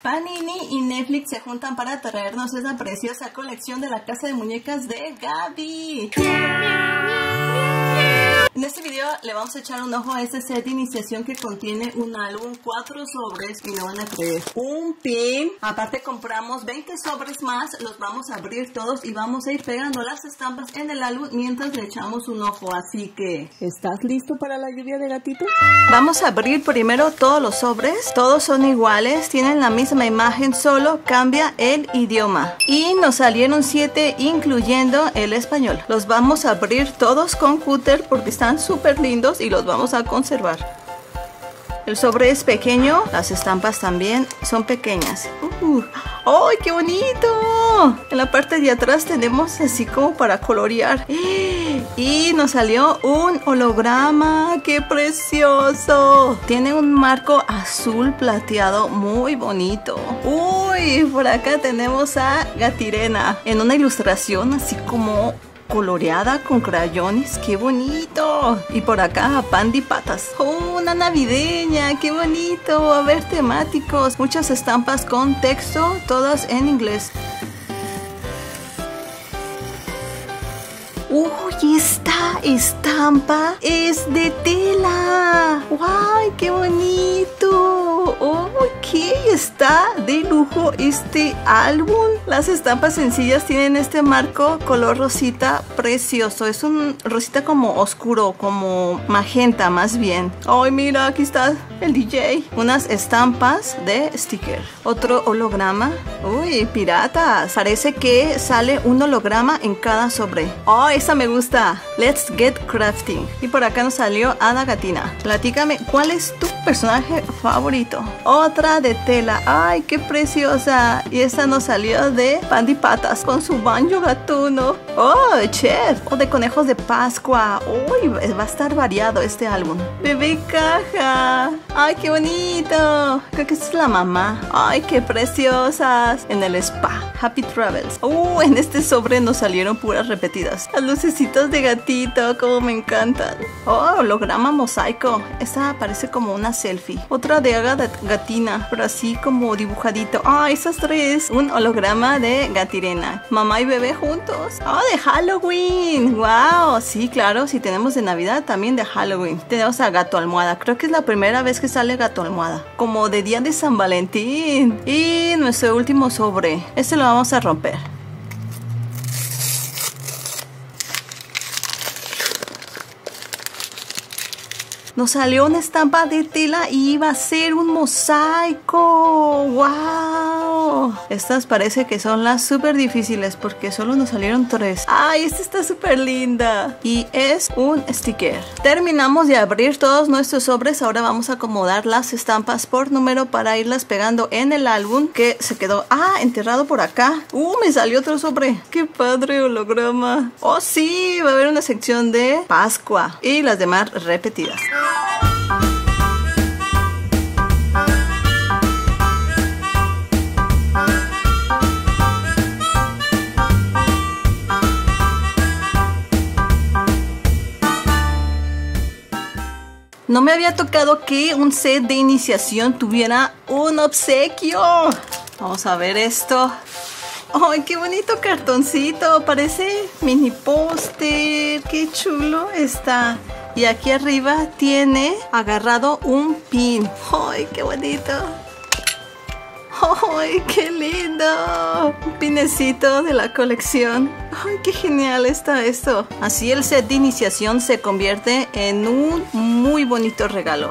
Panini y Netflix se juntan para traernos esa preciosa colección de la casa de muñecas de Gaby. En este video le vamos a echar un ojo a este set de iniciación que contiene un álbum, cuatro sobres y no van a creer, un pin. Aparte compramos 20 sobres más, los vamos a abrir todos y vamos a ir pegando las estampas en el álbum mientras le echamos un ojo. Así que, ¿estás listo para la lluvia de gatito? Vamos a abrir primero todos los sobres, todos son iguales, tienen la misma imagen, solo cambia el idioma. Y nos salieron 7 incluyendo el español. Los vamos a abrir todos con cúter porque están súper lindos y los vamos a conservar. El sobre es pequeño, las estampas también son pequeñas. Uh, ¡Ay, qué bonito! En la parte de atrás tenemos así como para colorear. Y nos salió un holograma. ¡Qué precioso! Tiene un marco azul plateado muy bonito. Uy, por acá tenemos a Gatirena en una ilustración así como coloreada con crayones. ¡Qué bonito! Y por acá, Pandy Patas. ¡Oh, una navideña! ¡Qué bonito! A ver, temáticos. Muchas estampas con texto, todas en inglés. ¡Uy! Esta estampa es de tela. ¡Guay! ¡Qué bonito! ¡Ok! Está de lujo este álbum. Las estampas sencillas tienen este marco color rosita precioso. Es un rosita como oscuro, como magenta más bien. ¡Ay, mira! Aquí está el DJ. Unas estampas de sticker. Otro holograma. ¡Uy! Piratas. Parece que sale un holograma en cada sobre. ¡Ay! esa me gusta. Let's get crafting. Y por acá nos salió Ada Gatina. Platícame, ¿cuál es tu personaje favorito? Otra de tela. ¡Ay, qué preciosa! Y esta nos salió de Pandy Patas con su banjo gatuno. ¡Oh, chef! O de conejos de Pascua. ¡Uy! Va a estar variado este álbum. Bebé caja. ¡Ay, qué bonito! Creo que esta es la mamá. ¡Ay, qué preciosas! En el spa. Happy Travels. ¡Uh! En este sobre nos salieron puras repetidas. Las lucecitas de gatito, como me encantan. ¡Oh! Holograma mosaico. Esta parece como una selfie. Otra de Aga Gatina, pero así como dibujadito. ¡Ah! esas tres. Un holograma de Gatirena. Mamá y bebé juntos. ¡Oh! De Halloween. ¡Wow! Sí, claro. Si tenemos de Navidad, también de Halloween. Tenemos a Gato Almohada. Creo que es la primera vez que sale Gato Almohada. Como de día de San Valentín. Y nuestro último sobre. Este lo vamos a romper. Nos salió una estampa de tela y iba a ser un mosaico. ¡Wow! Estas parece que son las súper difíciles porque solo nos salieron tres. ¡Ay, esta está súper linda! Y es un sticker. Terminamos de abrir todos nuestros sobres. Ahora vamos a acomodar las estampas por número para irlas pegando en el álbum que se quedó, ah, enterrado por acá. ¡Uh, me salió otro sobre! ¡Qué padre holograma! ¡Oh, sí! Va a haber una sección de Pascua y las demás repetidas. No me había tocado que un set de iniciación tuviera un obsequio. Vamos a ver esto. ¡Ay, qué bonito cartoncito! Parece mini póster. ¡Qué chulo está! Y aquí arriba tiene agarrado un pin. ¡Ay, qué bonito! ¡Ay, qué lindo! Un pinecito de la colección. ¡Ay, qué genial está esto! Así el set de iniciación se convierte en un muy bonito regalo.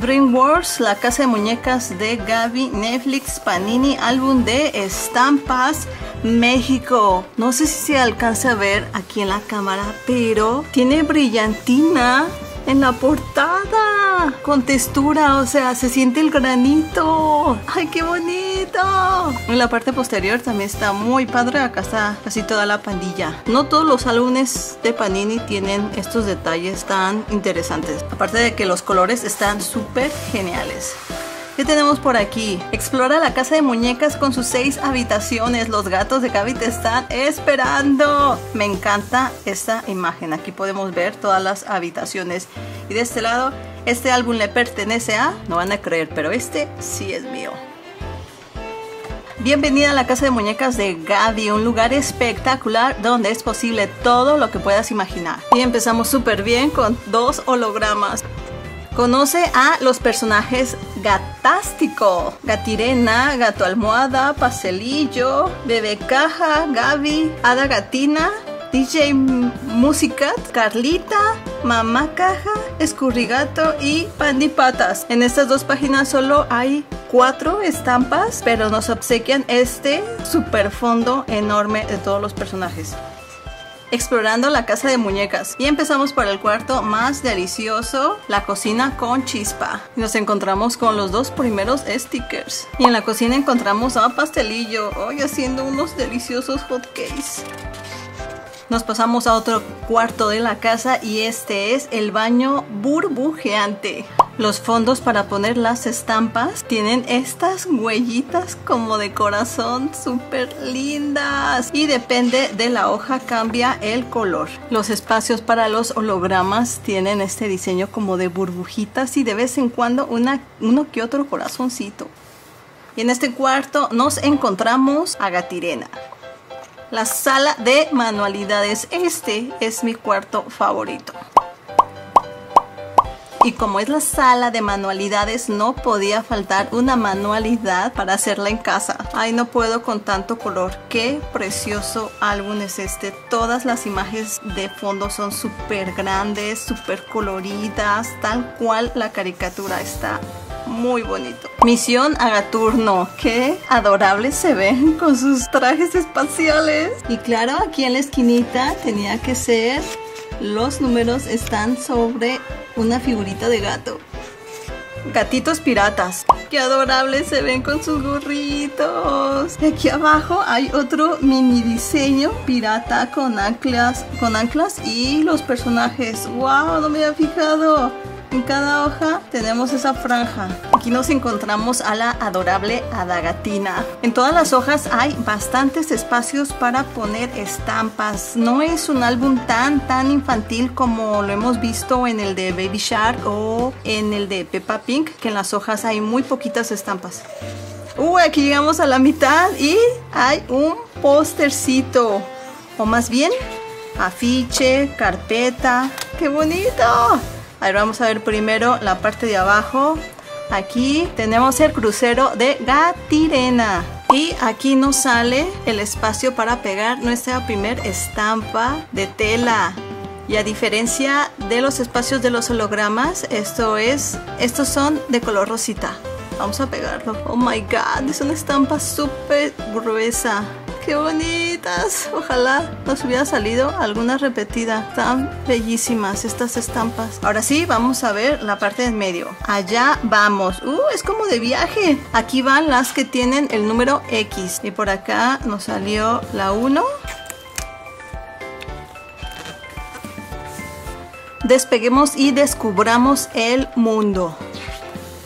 DreamWorks, la casa de muñecas de Gaby, Netflix, Panini, álbum de estampas, México. No sé si se alcanza a ver aquí en la cámara, pero tiene brillantina en la portada con textura, o sea, se siente el granito. ¡Ay, qué bonito! En la parte posterior también está muy padre. Acá está casi toda la pandilla. No todos los álbumes de Panini tienen estos detalles tan interesantes. Aparte de que los colores están súper geniales. ¿Qué tenemos por aquí? Explora la casa de muñecas con sus seis habitaciones. Los gatos de Gaby te están esperando. Me encanta esta imagen. Aquí podemos ver todas las habitaciones. Y de este lado, este álbum le pertenece a... No van a creer, pero este sí es mío. Bienvenida a la casa de muñecas de Gaby, un lugar espectacular donde es posible todo lo que puedas imaginar. Y empezamos súper bien con dos hologramas. Conoce a los personajes Gatástico, Gatirena, Gato Almohada, Pastelillo, Bebé Caja, Gaby, Ada Gatina, DJ Musicat, Carlita, Mamá Caja, Escurrigato y Pandipatas. En estas dos páginas solo hay cuatro estampas, pero nos obsequian este super fondo enorme de todos los personajes explorando la casa de muñecas. Y empezamos por el cuarto más delicioso, la cocina con chispa. Nos encontramos con los dos primeros stickers. Y en la cocina encontramos a Pastelillo, hoy haciendo unos deliciosos hotcakes. Nos pasamos a otro cuarto de la casa y este es el baño burbujeante. Los fondos para poner las estampas tienen estas huellitas como de corazón súper lindas y depende de la hoja cambia el color. Los espacios para los hologramas tienen este diseño como de burbujitas y de vez en cuando una, uno que otro corazoncito. Y en este cuarto nos encontramos a Gatirena la sala de manualidades. Este es mi cuarto favorito. Y como es la sala de manualidades, no podía faltar una manualidad para hacerla en casa. Ay, no puedo con tanto color. Qué precioso álbum es este. Todas las imágenes de fondo son súper grandes, súper coloridas, tal cual la caricatura está muy bonito. Misión Agaturno, qué adorables se ven con sus trajes espaciales. Y claro, aquí en la esquinita tenía que ser, los números están sobre una figurita de gato. Gatitos piratas. Qué adorables se ven con sus gorritos. Y aquí abajo hay otro mini diseño pirata con anclas, con anclas y los personajes. ¡Wow! No me había fijado. En cada hoja tenemos esa franja. Aquí nos encontramos a la adorable adagatina. En todas las hojas hay bastantes espacios para poner estampas. No es un álbum tan tan infantil como lo hemos visto en el de Baby Shark o en el de Peppa Pink, que en las hojas hay muy poquitas estampas. Uh, aquí llegamos a la mitad y hay un póstercito. O más bien, afiche, carpeta. ¡Qué bonito! A ver, vamos a ver primero la parte de abajo. Aquí tenemos el crucero de Gatirena. Y aquí nos sale el espacio para pegar nuestra primer estampa de tela. Y a diferencia de los espacios de los hologramas, esto es, estos son de color rosita. Vamos a pegarlo. Oh my god, es una estampa súper gruesa. ¡Qué bonitas! Ojalá nos hubiera salido alguna repetida. Tan bellísimas estas estampas. Ahora sí, vamos a ver la parte del medio. Allá vamos. ¡Uh! Es como de viaje. Aquí van las que tienen el número X. Y por acá nos salió la 1. Despeguemos y descubramos el mundo.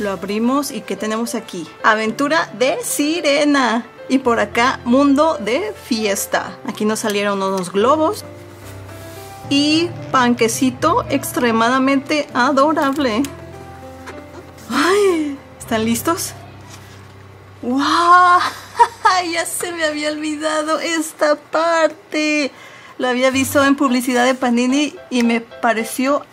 Lo abrimos y ¿qué tenemos aquí? Aventura de sirena. Y por acá, mundo de fiesta. Aquí nos salieron unos globos. Y panquecito extremadamente adorable. ¿Están listos? ¡Wow! ya se me había olvidado esta parte. Lo había visto en publicidad de Panini y me pareció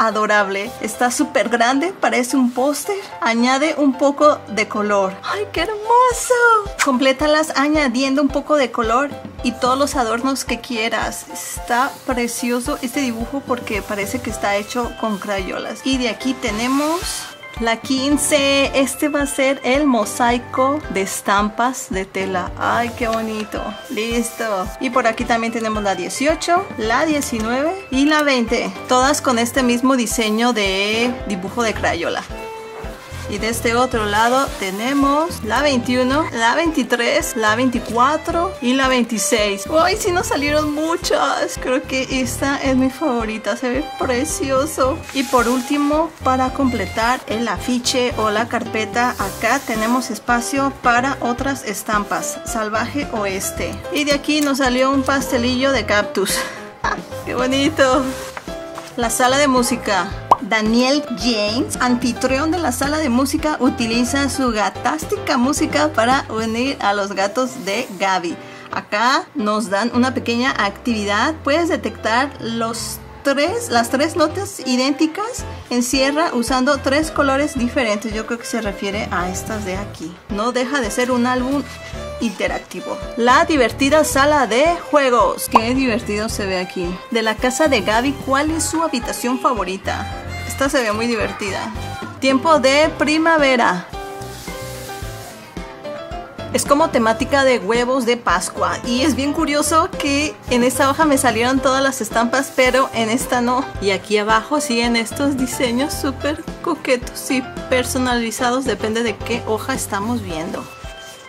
adorable. Está súper grande, parece un póster. Añade un poco de color. ¡Ay, qué hermoso! Complétalas añadiendo un poco de color y todos los adornos que quieras. Está precioso este dibujo porque parece que está hecho con crayolas. Y de aquí tenemos la 15, este va a ser el mosaico de estampas de tela. Ay, qué bonito. Listo. Y por aquí también tenemos la 18, la 19 y la 20. Todas con este mismo diseño de dibujo de crayola. Y de este otro lado tenemos la 21, la 23, la 24 y la 26. ¡Ay, sí nos salieron muchas! Creo que esta es mi favorita, se ve precioso. Y por último, para completar el afiche o la carpeta, acá tenemos espacio para otras estampas. Salvaje Oeste. Y de aquí nos salió un pastelillo de cactus. ¡Qué bonito! La sala de música Daniel James, anfitrión de la sala de música, utiliza su gatástica música para unir a los gatos de Gaby. Acá nos dan una pequeña actividad. Puedes detectar los tres, las tres notas idénticas en sierra usando tres colores diferentes. Yo creo que se refiere a estas de aquí. No deja de ser un álbum interactivo. La divertida sala de juegos. Qué divertido se ve aquí. De la casa de Gaby, ¿cuál es su habitación favorita? Esta se ve muy divertida. Tiempo de primavera. Es como temática de huevos de Pascua y es bien curioso que en esta hoja me salieron todas las estampas pero en esta no. Y aquí abajo siguen estos diseños súper coquetos y personalizados, depende de qué hoja estamos viendo.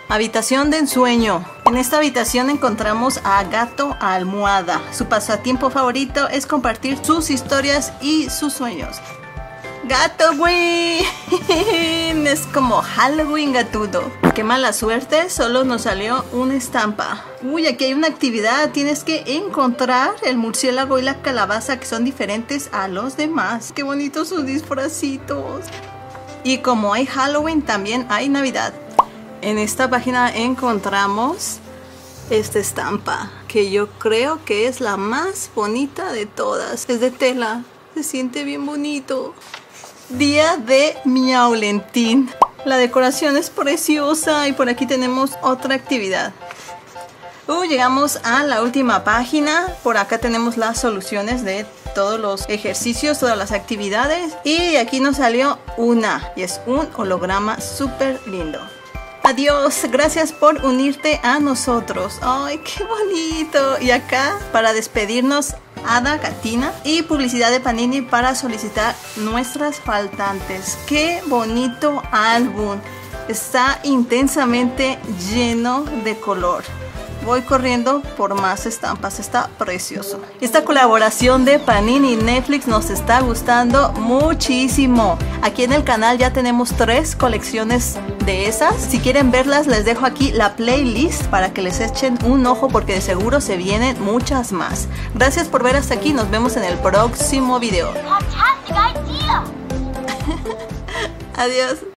Habitación de ensueño. En esta habitación encontramos a Gato Almohada. Su pasatiempo favorito es compartir sus historias y sus sueños. Gato güey. Es como Halloween gatudo. Qué mala suerte, solo nos salió una estampa. Uy, aquí hay una actividad. Tienes que encontrar el murciélago y la calabaza que son diferentes a los demás. Qué bonitos sus disfrazitos. Y como hay Halloween, también hay Navidad. En esta página encontramos esta estampa que yo creo que es la más bonita de todas. Es de tela. Se siente bien bonito. Día de Miaulentín. La decoración es preciosa y por aquí tenemos otra actividad. Uh, llegamos a la última página. Por acá tenemos las soluciones de todos los ejercicios, todas las actividades. Y aquí nos salió una y es un holograma súper lindo. Adiós, gracias por unirte a nosotros. Ay, qué bonito. Y acá, para despedirnos, Ada Gatina y publicidad de Panini para solicitar nuestras faltantes. Qué bonito álbum. Está intensamente lleno de color voy corriendo por más estampas. Está precioso. Esta colaboración de Panini Netflix nos está gustando muchísimo. Aquí en el canal ya tenemos tres colecciones de esas. Si quieren verlas, les dejo aquí la playlist para que les echen un ojo porque de seguro se vienen muchas más. Gracias por ver hasta aquí. Nos vemos en el próximo video. Adiós.